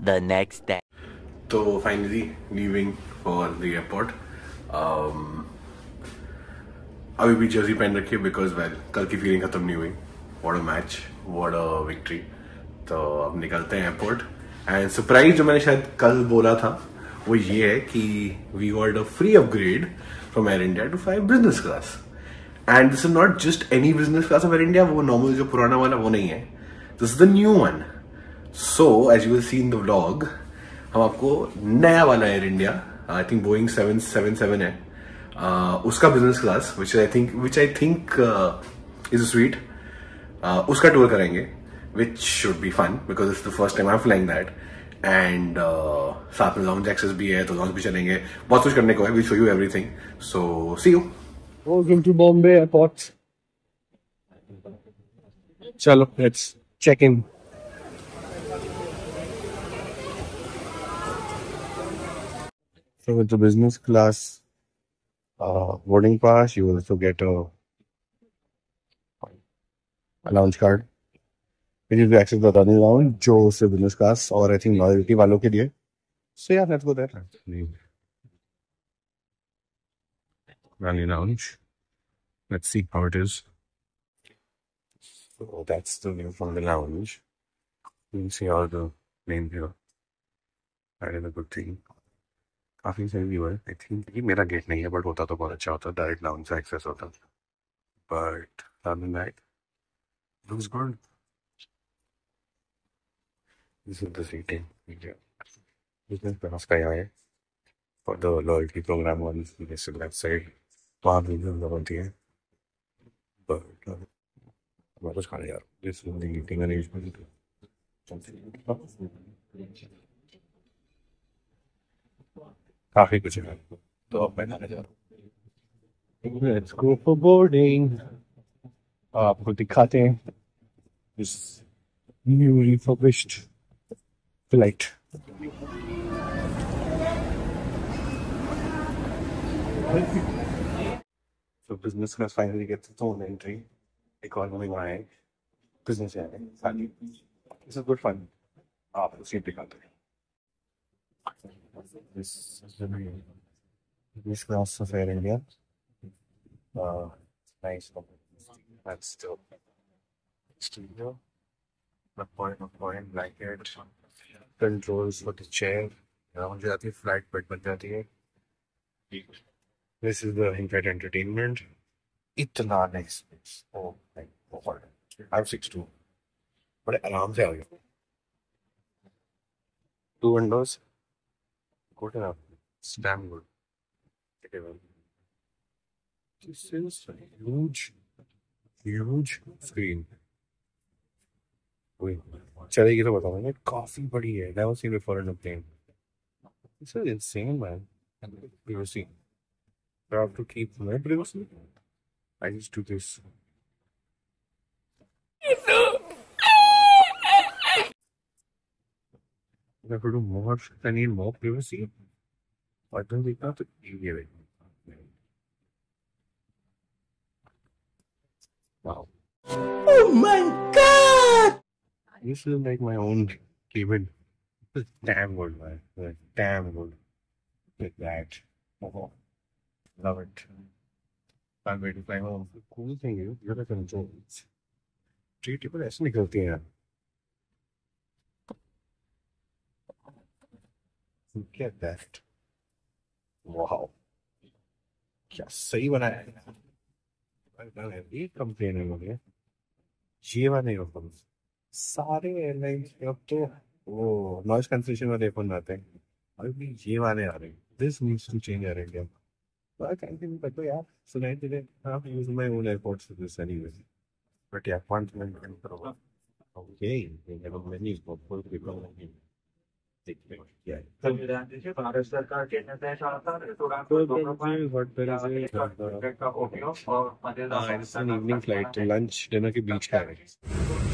The next day. So finally leaving for the airport. Um, अभी भी Jersey पहन रखी है बिकॉज़ वेल कल की फीलिंग खत्म नहीं हुई what a match what a victory तो अब निकलते हैं एयरपोर्ट एंड सरप्राइज़ जो मैंने शायद कल बोला था वो ये है कि we got a free upgrade from Air India to five business class and this is not just any business class of Air India वो नॉर्मल जो पुराना वाला वो नहीं है। This is the new one so as you will see in the vlog हम आपको नया वाला Air India I think Boeing seven seven seven है। Uh, उसका business class which I think which I think is sweet उसका tour करेंगे which should be fun because it's the first time I flying that and साथ में launch access भी है तो launch भी चलेंगे। बहुत कुछ करने को है we show you everything so see you Welcome to Bombay Airport. Chalo, let's check in. So with the business class uh, boarding pass, you will also get a, a lounge card. Which is to access the Adani lounge, जो उससे business class और I think loyalty वालों के लिए. So yeah, let's go there. Rally lounge. Let's see how it is. So that's the view from the lounge. You can see all the names here. That is a good thing. काफी सही view है I think ये मेरा gate नहीं है but होता तो बहुत अच्छा होता डायरेक्ट लाउंज से एक्सेस होता but other that looks good this is the seating yeah. business class का यहाँ है for the loyalty program ones this is left side जगह होती है। मैं कुछ खाने जा रहा हूँ eating arrangement. काफ़ी कुछ है। तो अब मैं खाने जा रहा हूँ। आपको दिखाते हैं। इस new refurbished flight So business class finally gets its own entry. Economy में business है खाली. This is good fun. आपको सीट दिखाते हैं. This is the new business class of Air India. Uh, nice. That's still studio. The point of point blanket. Controls for the chair. यहाँ हो जाती है फ्लाइट बेड बन जाती है This is the in-flight entertainment. इतना nice space. Oh my god. I'm 6'2". बड़े आराम से आ गया. Two windows. Good enough. It's damn good. Okay, well. This is a huge, huge screen. Wait, चलेगी तो बताऊंगा काफी बड़ी है never seen before in a plane this is insane man privacy do I have to keep my privacy I just do this If I have to do more I need more privacy I don't think not to give it wow Oh my god! This is like my own cabin. This is damn good, man. Damn good. Like that. Oh, love it. Can't wait to fly home. The cool thing is, you're the controls. Three people ऐसे निकलती हैं Look at that. Wow. क्या सही बनाया है यार complain है मुझे ये वाला होता सारे एयरलाइंस अब तो वो नॉइस कैंसिलेशन वाले फ़ोन आते हैं अभी ये वाले आ रहे हैं this needs to change Air India But I can't even like, yeah, so I didn't have to use my own airports for this anyway. But yeah, one thing I'm going to Okay, they have a menu for full people like you. Yeah. संविधान से भारत सरकार के निर्देश अनुसार उपयोग और uh, मज़ेदार बीच का है.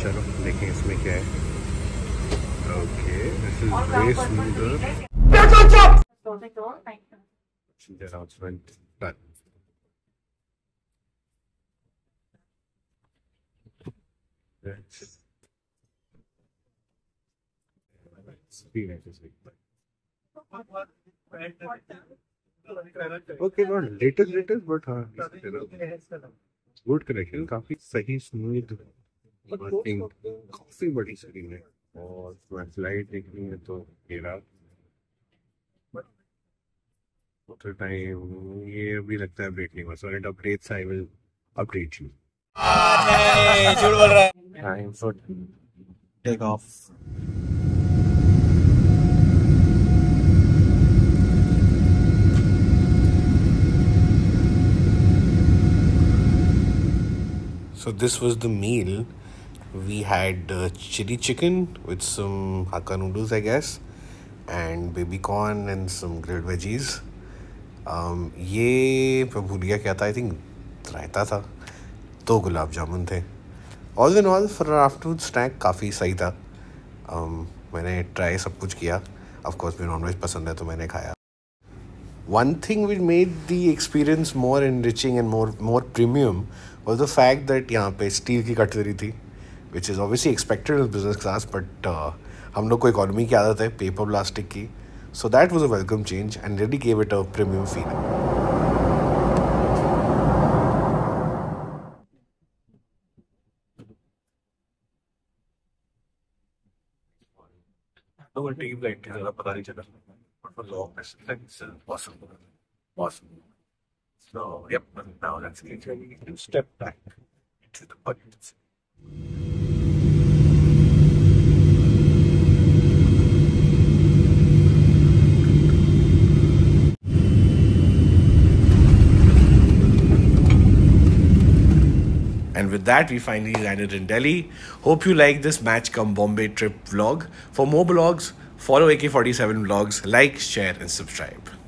चलो देखें इसमें क्या है. Okay, this is way smoother. The announcement done. Okay, not latest latest, but हाँ, गुड कनेक्शन काफ़ी सही स्मूथ काफ़ी बड़ी स्क्रीन है और फ्लैशलाइट देखनी है तो मेरा तो टाइम ये अभी लगता है अपडेट नहीं हुआ so it updates I will update you time for take off So this was the meal. We had uh, chili chicken with some hakka noodles, I guess, and baby corn and some grilled veggies. um, ये मैं भूल गया क्या था I think रायता था दो गुलाब जामुन थे। All in all for afternoon snack काफ़ी सही था। Um, मैंने ट्राई सब कुछ किया। ऑफकोर्स मुझे नॉनवेज पसंद है तो मैंने खाया। One thing which made the experience more enriching and more more premium was the fact that यहाँ पे स्टील की कटलरी थी which is obviously expected business class but हम लोग को इकॉनमी की आदत है पेपर प्लास्टिक की। so that was a welcome change and really gave it a premium feeling No, a team like ज़्यादा पता नहीं चला. But for long distance, it's possible. Possible. So, yep, now let's get ready to step back That, we finally landed in Delhi. Hope you like this match come Bombay trip vlog. For more vlogs, follow AK47 vlogs, like, share, and subscribe.